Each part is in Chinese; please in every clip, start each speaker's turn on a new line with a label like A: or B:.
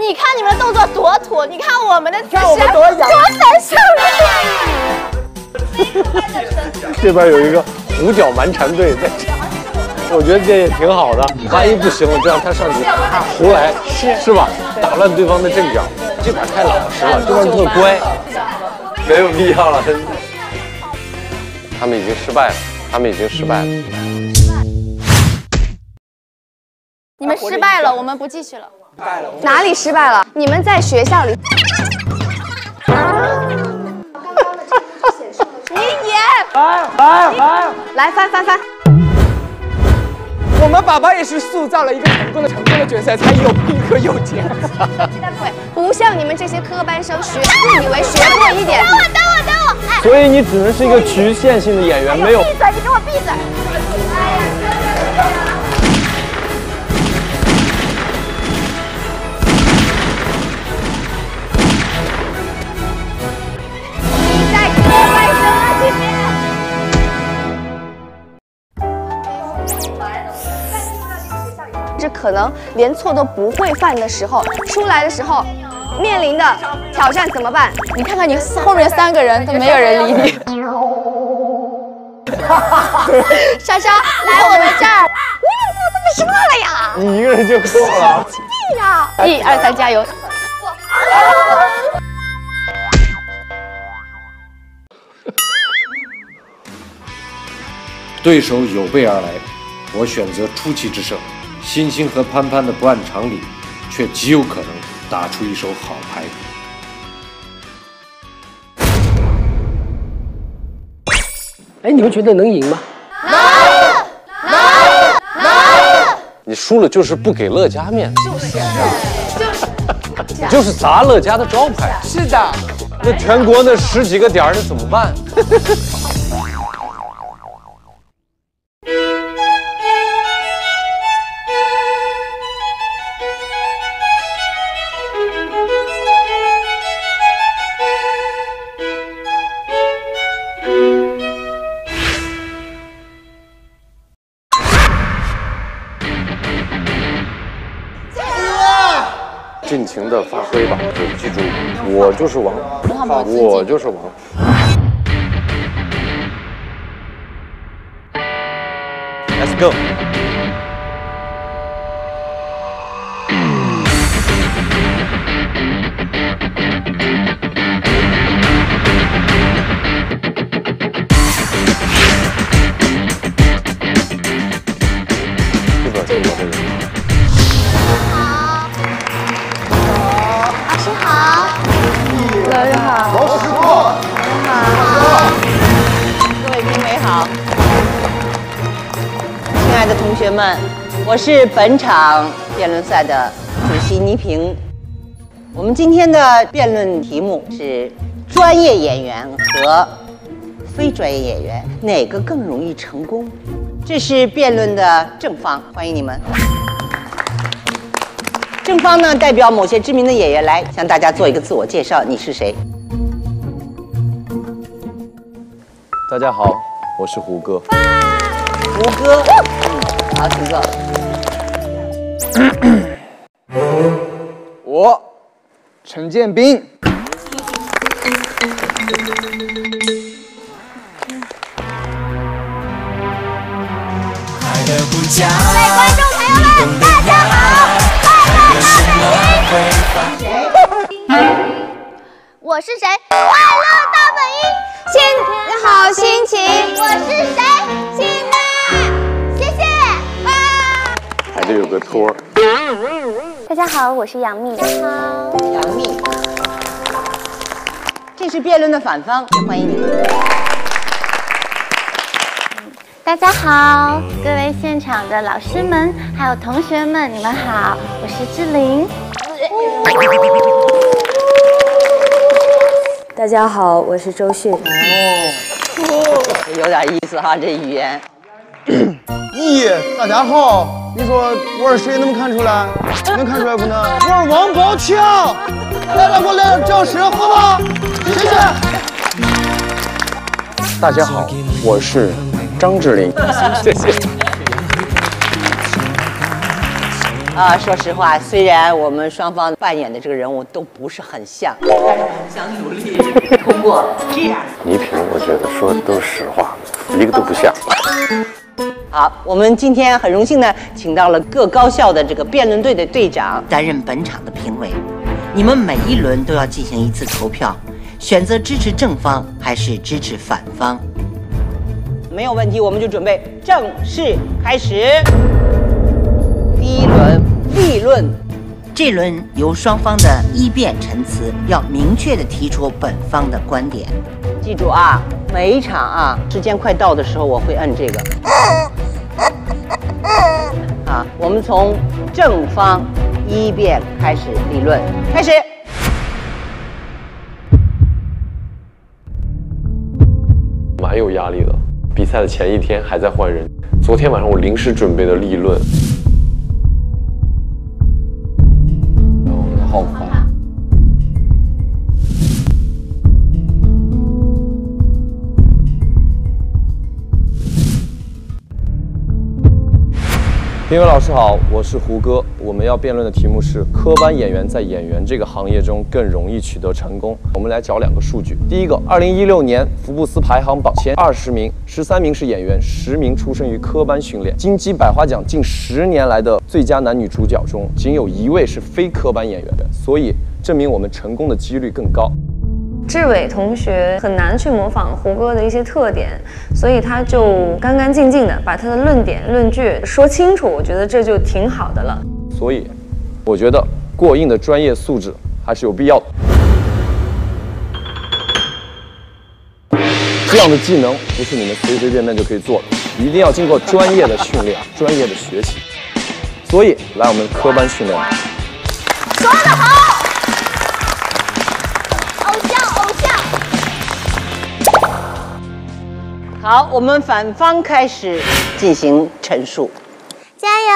A: 你看你们的动作多土，你看我们的姿势
B: 我们多洋
A: 多神圣
C: 这边有一个胡搅蛮缠队在这，我觉得这也挺好的。万一不行，了就让他上去胡来，是是吧？打乱对方的阵脚。这边太老实了，这边特乖，没有必要了。他们已经失败了，他们已经失败了。
A: 你们失败了，我们不继续了。
D: 哪里失败了？你们在学校里。
A: 你演，
D: 来翻翻翻，
B: 我们爸爸也是塑造了一个成功的成功的角色，才有兵和有钱。
D: 不 像你们这些科班生学，自以为学过一点。
A: 等我，等我，等我，哎，
C: 所以你只能是一个局限性的演员，没有。
A: 闭嘴，你给我闭嘴。
D: 你可能连错都不会犯的时候，出来的时候，面临的挑战怎么办？
A: 你看看你后面三个人都没有人理你。莎莎，来我们这儿。你们怎么这么说了呀？
C: 你一个人就够了。
A: 一二三，加油！
E: 对手有备而来，我选择出奇制胜。欣欣和潘潘的不按常理，却极有可能打出一手好牌。
F: 哎，你们觉得能赢吗？
C: 能，能，能你输了就是不给乐嘉面子，就是，你就是砸乐嘉的招牌。
B: 是的，
C: 那全国那十几个点儿，那怎么办？就是王，我就是王。Let's go。
G: 们，我是本场辩论赛的主席倪萍。我们今天的辩论题目是：专业演员和非专业演员哪个更容易成功？这是辩论的正方，欢迎你们。正方呢，代表某些知名的演员来向大家做一个自我介绍，你是谁？
C: 大家好，我是胡歌。
G: 胡歌。嗯，好，请坐。
B: 我陈建斌，
A: 各位观众朋友们，大家好，快乐大本营。我是谁？快乐。
C: 个托儿。
A: 大家好，我是杨幂。大家好。
G: 杨幂，这是辩论的反方，也欢迎你们。
A: 大家好，各位现场的老师们，还有同学们，你们好，我是志玲。
H: 大家好，我是周迅。
G: 哦 有点意思哈，这语言。
I: 咦，大家好，你说我是谁？能看出来？能看出来不能？我是王宝强。来来，给我来点掌声，好吗？谢谢。
C: 大家好，我是张智霖。谢谢。
G: 啊，说实话，虽然我们双方扮演的这个人物都不是很像，但是我们想努力通过这样。
C: 倪萍，我觉得说的都是实话，一个都不像。
G: 好，我们今天很荣幸呢，请到了各高校的这个辩论队的队长担任本场的评委。你们每一轮都要进行一次投票，选择支持正方还是支持反方。没有问题，我们就准备正式开始。第一轮立论，这轮由双方的一辩陈词，要明确的提出本方的观点。记住啊，每一场啊，时间快到的时候，我会摁这个。啊，我们从正方一辩开始理论，开始。
C: 蛮有压力的，比赛的前一天还在换人。昨天晚上我临时准备的立论，
J: 评委老师好，我是胡歌。我们要辩论的题目是科班演员在演员这个行业中更容易取得成功。我们来找两个数据。第一个，二零一六年福布斯排行榜前二十名，十三名是演员，十名出生于科班训练。金鸡百花奖近十年来的最佳男女主角中，仅有一位是非科班演员，所以证明我们成功的几率更高。
H: 志伟同学很难去模仿胡歌的一些特点，所以他就干干净净的把他的论点论据说清楚，我觉得这就挺好的了。
J: 所以，我觉得过硬的专业素质还是有必要的。这样的技能不是你们随随便便就可以做的，一定要经过专业的训练、专业的学习。所以，来我们科班训练。
A: 好，
G: 我们反方开始进行陈述。
A: 加油！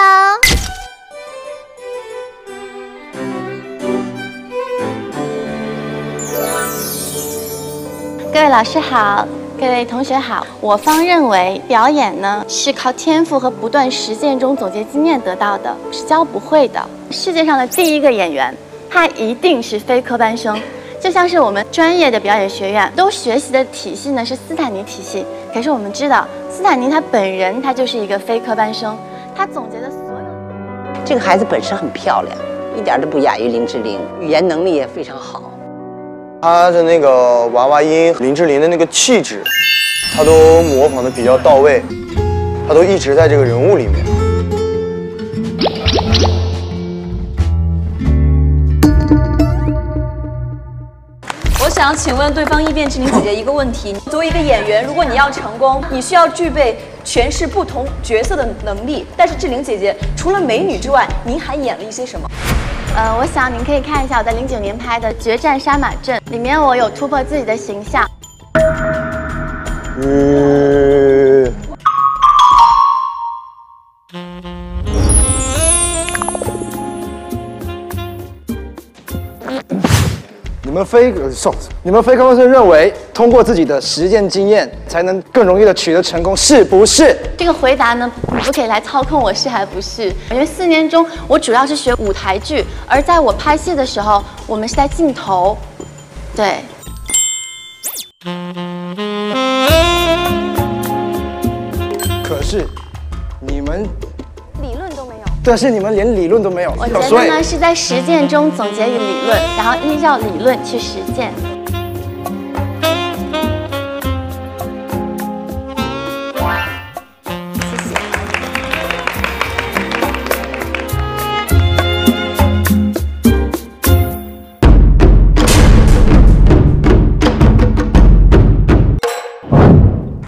K: 各位老师好，各位同学好。我方认为，表演呢是靠天赋和不断实践中总结经验得到的，是教不会的。世界上的第一个演员，他一定是非科班生。就像是我们专业的表演学院都学习的体系呢是斯坦尼体系，可是我们知道斯坦尼他本人他就是一个非科班生，他总结的所有。
G: 这个孩子本身很漂亮，一点都不亚于林志玲，语言能力也非常好。
I: 他的那个娃娃音，林志玲的那个气质，他都模仿的比较到位，他都一直在这个人物里面。
L: 想请问对方一辩志玲姐姐一个问题：作为一个演员，如果你要成功，你需要具备诠释不同角色的能力。但是志玲姐姐除了美女之外，您还演了一些什么？
K: 呃，我想您可以看一下我在零九年拍的《决战杀马镇》，里面我有突破自己的形象。
I: 嗯，
B: 们非呃送，你们非科班生认为通过自己的实践经验才能更容易的取得成功，是不是？
K: 这个回答呢，你不可以来操控我是还不是？因为四年中我主要是学舞台剧，而在我拍戏的时候，我们是在镜头，对。
B: 可是你们。但是你们连理论都没有，
K: 我觉
B: 所以
K: 得呢是在实践中总结与理论，然后依照理论去实践。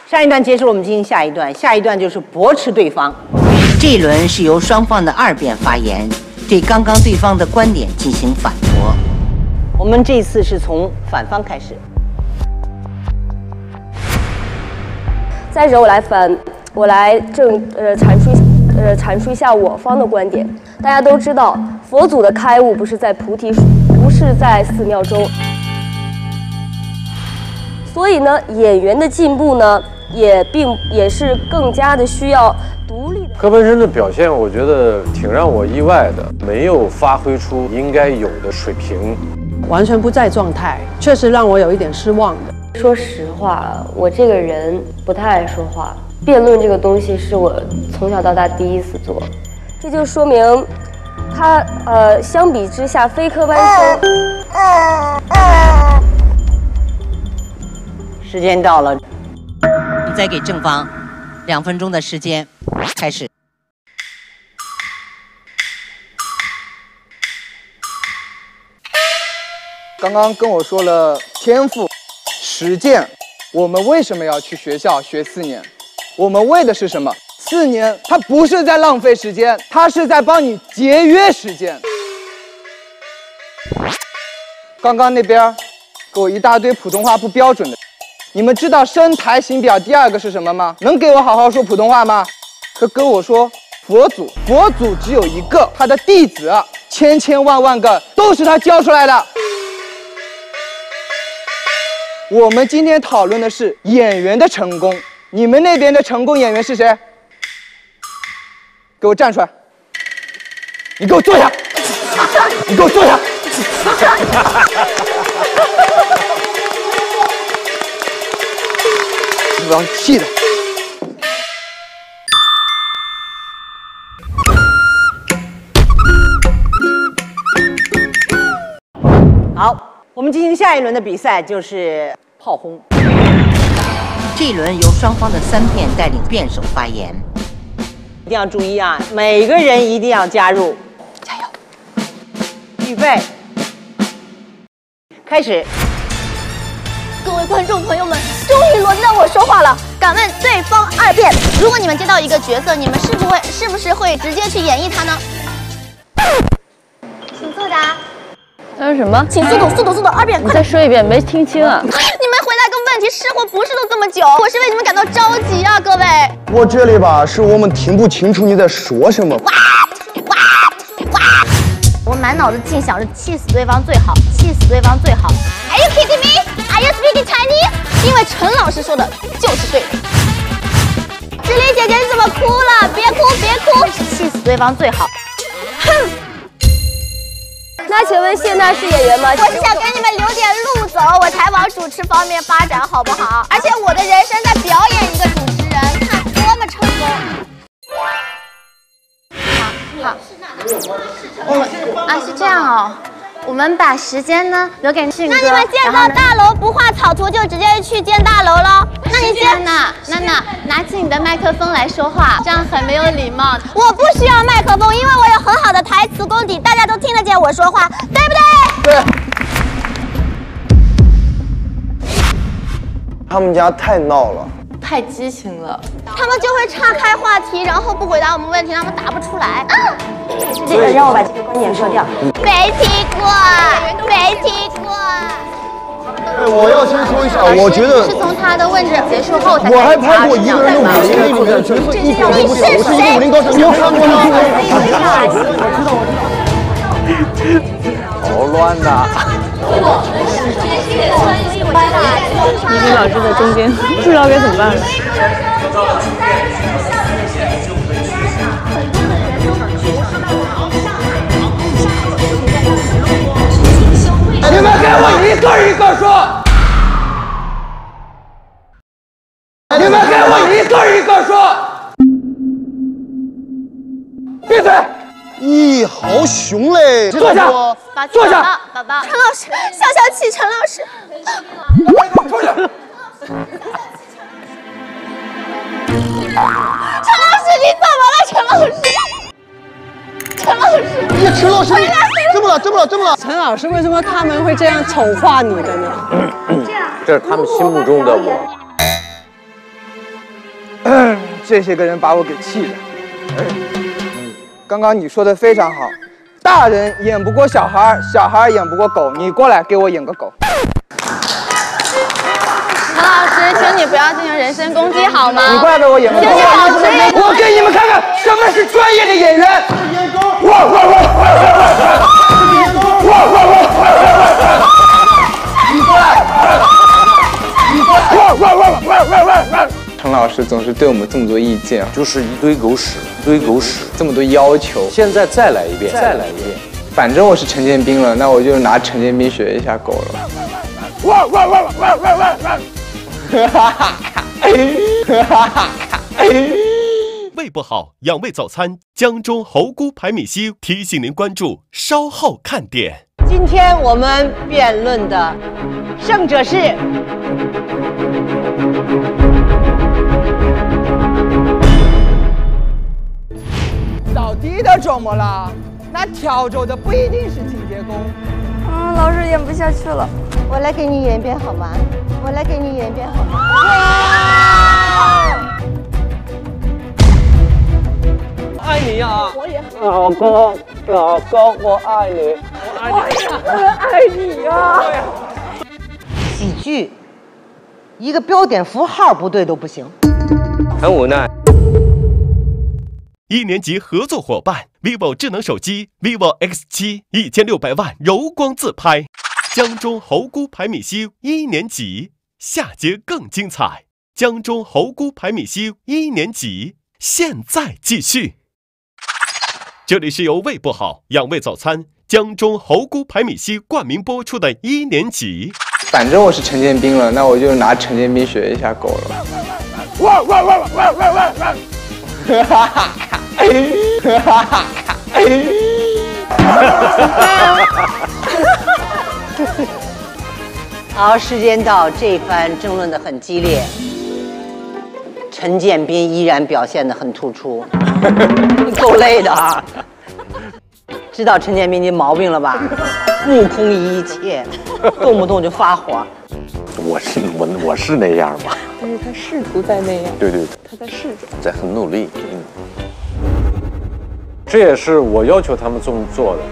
G: 上一段结束，我们进行下一段，下一段就是驳斥对方。这一轮是由双方的二辩发言，对刚刚对方的观点进行反驳。我们这次是从反方开始。
H: 再者，我来反，我来正呃阐述呃阐述一下我方的观点。大家都知道，佛祖的开悟不是在菩提树，不是在寺庙中。所以呢，演员的进步呢，也并也是更加的需要独立的。
C: 柯文生的表现，我觉得挺让我意外的，没有发挥出应该有的水平，
M: 完全不在状态，确实让我有一点失望的。
H: 说实话，我这个人不太爱说话，辩论这个东西是我从小到大第一次做，这就说明他呃，相比之下非科班生。
G: 时间到了，你再给正方两分钟的时间，开始。
B: 刚刚跟我说了天赋、实践，我们为什么要去学校学四年？我们为的是什么？四年，它不是在浪费时间，它是在帮你节约时间。刚刚那边给我一大堆普通话不标准的，你们知道声台形表第二个是什么吗？能给我好好说普通话吗？可跟我说佛祖，佛祖只有一个，他的弟子千千万万个都是他教出来的。我们今天讨论的是演员的成功，你们那边的成功演员是谁？给我站出来！你给我坐下！你给我坐下！你让气的。
G: 好，我们进行下一轮的比赛，就是炮轰。这一轮由双方的三辩带领辩手发言，一定要注意啊，每个人一定要加入，加油！预备，开始。
A: 各位观众朋友们，终于轮到我说话了。敢问对方二辩，如果你们接到一个角色，你们是不会是不是会直接去演绎他呢？请作答。
H: 他说什么？
A: 请速度，速度，速度！二辩，
H: 你再说一遍，没听清啊。
A: 你们回答个问题，是或不是都这么久，我是为你们感到着急啊，各位。
I: 我这里吧，是我们听不清楚你在说什么。
A: 哇哇哇我满脑子尽想着气死对方最好，气死对方最好。Are you kidding me? Are you speaking Chinese? 因为陈老师说的就是对的。志玲姐姐你怎么哭了？别哭别哭，气死对方最好。哼。
H: 那请问谢娜是演员吗？
A: 我是想给你们留点路走，我才往主持方面发展，好不好？而且我的人生在表演一个主持人，看多么成功。
K: 好，啊，是这样哦。我们把时间呢留给。
A: 那你们建造大楼不画草图就直接去建大楼喽？那你先
K: 娜，娜娜，拿起你的麦克风来说话，这样很没有礼貌。
A: 我不需要麦克风，因为我有很好的台词功底，大家都听得见我说话，对不对？
B: 对。
I: 他们家太闹了，
K: 太激情了，
A: 他们就会岔开话题，然后不回答我们问题，他们答不出来。
H: 这个让我把这个观点说掉。
A: 没听过，没听过。
I: 哎，我要先说一下，我觉得
K: 是从他的问诊结束后才
I: 我还拍过一个人的武林里面的角色，一点都不屌，我是一个武林高手，你有看过吗？
C: 好乱呐！
H: 倪斌老师在中间，不知道该怎么办了。
B: 我一个一个说！你们给我一个一个说！闭嘴！
I: 咦，好凶嘞！
B: 坐下，坐下。
A: 宝宝，陈老师，消消气，陈老师。
B: 出去！
A: 陈老师，你怎么了？陈老师，陈老师，
I: 你陈老师，怎么了？这么了？这么了？
M: 陈老师，为什么他们会这样丑化你的呢？
C: 这是他们心目中的我。
B: 这些个人把我给气的。刚刚你说的非常好，大人演不过小孩，小孩演不过狗，你过来给我演个狗。
K: 陈老师，请你不要进行人身攻击好吗？
B: 你过来给我演个狗。我给你们看看什么是专业的演员。哇哇哇哇哇哇哇！你过来！你过来！哇哇哇哇哇哇！陈老师
N: 总是对我们这么多意见，
C: 就是一堆狗屎，一堆狗屎，
N: 这么多要求。
C: 现在再来一遍，再来一遍。
N: 反正我是陈建斌了，那我就拿陈建斌学一下狗了。哇哇哇哇哇哇哇！哈哈哈哈哈！
O: 胃不好，养胃早餐江中猴菇排米稀提醒您关注，稍后看点。
G: 今天我们辩论的胜者是。
N: 扫地的怎么了？那挑轴的不一定是清洁工。
P: 嗯，老师演不下去了，
G: 我来给你演一遍好吗？我来给你演一遍好吗？
F: 爱老公，老公，我爱你，我爱你，
P: 我爱你呀！
G: 喜剧，一个标点符号不对都不行，
F: 很无奈。
O: 一年级合作伙伴，vivo 智能手机 vivo X7 一千六百万柔光自拍，江中猴姑排米稀一年级下节更精彩，江中猴姑排米稀一年级现在继续。这里是由胃不好养胃早餐江中猴菇排米稀冠名播出的一年级。
N: 反正我是陈建斌了，那我就拿陈建斌学一下狗了。哇哇哇哇哇哇哇！哈哈哈哈！哈哈哈
G: 哈！好，时间到，这一番争论的很激烈，陈建斌依然表现的很突出，够累的啊！知道陈建斌的毛病了吧？目空一切，动不动就发火。
C: 我是我我是那样吗？
P: 但是他试图在那样。
C: 对对对，
P: 他在试着，
C: 在很努力。嗯，这也是我要求他们这么做的。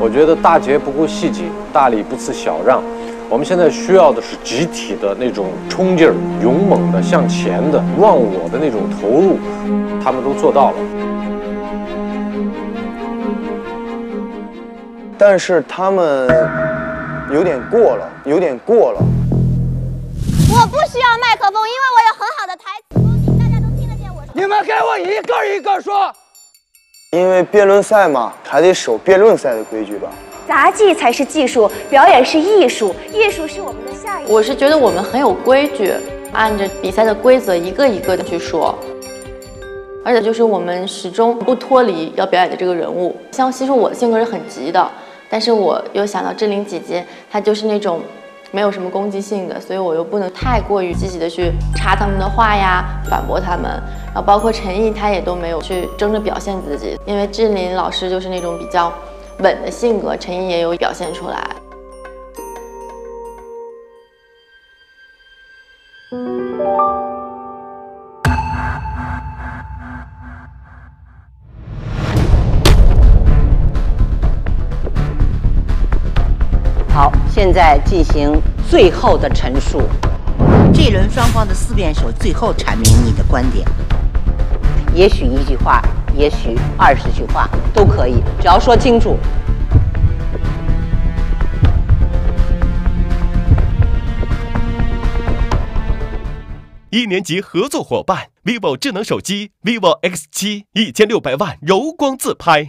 C: 我觉得大节不顾细节，大礼不辞小让。我们现在需要的是集体的那种冲劲儿，勇猛的向前的忘我的那种投入，他们都做到了。
I: 但是他们有点过了，有点过了。
A: 我不需要麦克风，因为我有很好的台词功底，大家都听得见我说。
N: 你们给我一个一个说。
I: 因为辩论赛嘛，还得守辩论赛的规矩吧。
Q: 杂技才是技术，表演是艺术，艺术是我们的下一。
R: 我是觉得我们很有规矩，按着比赛的规则一个一个的去说，而且就是我们始终不脱离要表演的这个人物。像其实我的性格是很急的，但是我又想到志玲姐姐，她就是那种没有什么攻击性的，所以我又不能太过于积极的去插他们的话呀，反驳他们。然后包括陈毅，他也都没有去争着表现自己，因为志玲老师就是那种比较。稳的性格，陈毅也有表现出来。
G: 现在进行最后的陈述。这一轮双方的四辩手最后阐明你的观点，也许一句话。也许二十句话都可以，只要说清楚。
O: 一年级合作伙伴，vivo 智能手机 vivo X7 一千六百万柔光自拍，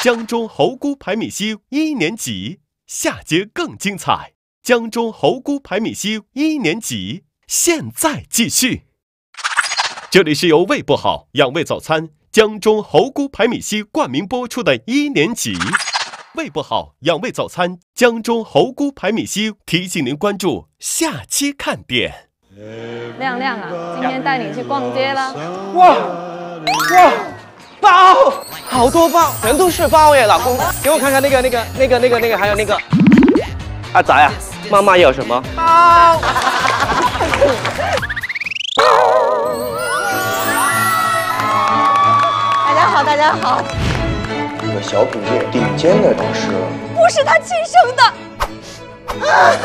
O: 江中猴姑牌米稀一年级下节更精彩，江中猴姑排米稀一年级现在继续。这里是由胃不好养胃早餐。江中猴姑排米稀冠名播出的一年级，胃不好养胃早餐。江中猴姑排米稀提醒您关注下期看点。
P: 亮亮啊，今天带你去逛街了。
N: 哇哇，包，好多包，全都是包耶！老公，给我看看那个那个那个那个那个，还有那个。
F: 阿仔呀，妈妈要什么？
N: 包。
G: 大家好，大家好。
I: 一个小品界顶尖的导师，
P: 不是他亲生的。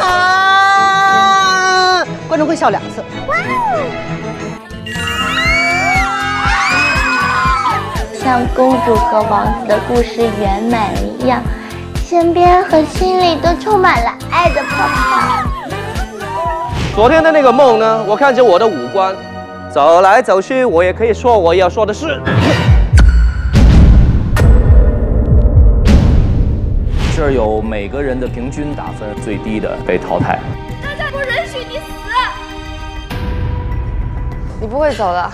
G: 啊！观众会笑两次。哇哦
A: 像公主和王子的故事圆满一样，身边和心里都充满了爱的泡泡。
F: 昨天的那个梦呢？我看着我的五官走来走去，我也可以说我要说的事。
S: 这儿有每个人的平均打分，最低的被淘汰。
K: 大家不允许你死！
D: 你不会走的。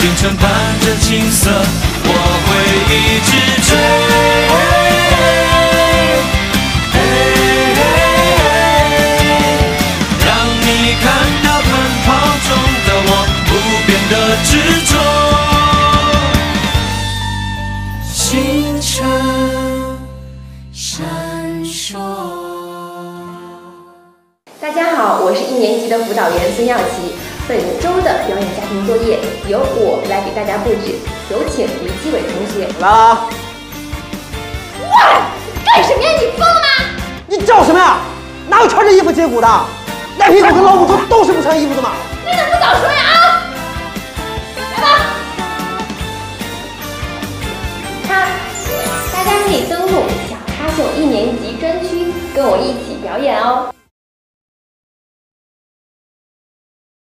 T: 个，青春伴着青涩，我会一直追。让你看到奔跑中的我不变的执着。星辰闪烁。
U: 大家好，我是一年级的辅导员孙耀琪。本周的表演家庭作业由我来给大家布置，有请李基伟同学。
V: 来了啊！
K: 喂，干什么呀？你疯了吗？
V: 你叫什么呀？哪有穿着衣服接骨的？赖皮狗跟老母猪都是不穿衣服的吗。
K: 你怎么不早说呀？啊！来吧。
U: 好，大家可以登录小咖秀一年级专区，跟我一起表演哦。